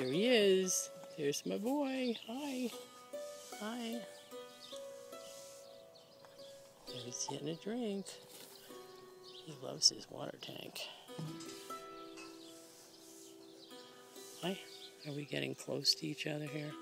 There he is. There's my boy. Hi. Hi. He's getting a drink. He loves his water tank. Hi. Are we getting close to each other here?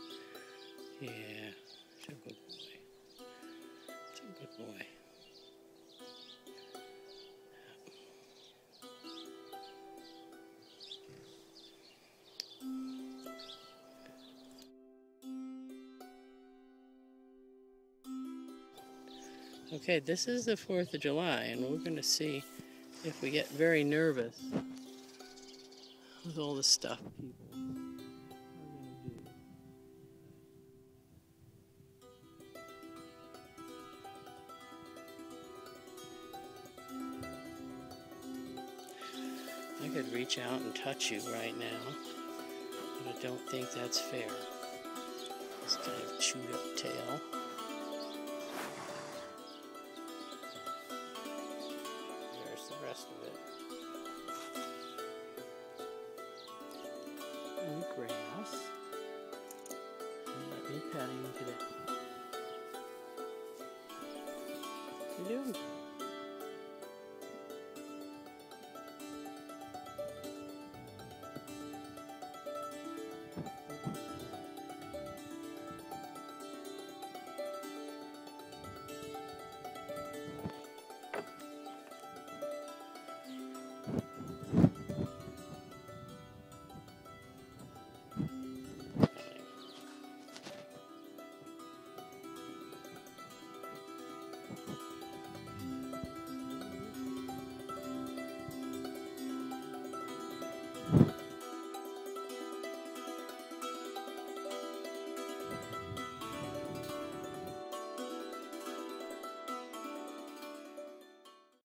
Okay, this is the 4th of July, and we're going to see if we get very nervous with all the stuff people. I could reach out and touch you right now, but I don't think that's fair. This kind of chewed up tail. Rest of it. And grass. And let me today. What you doing?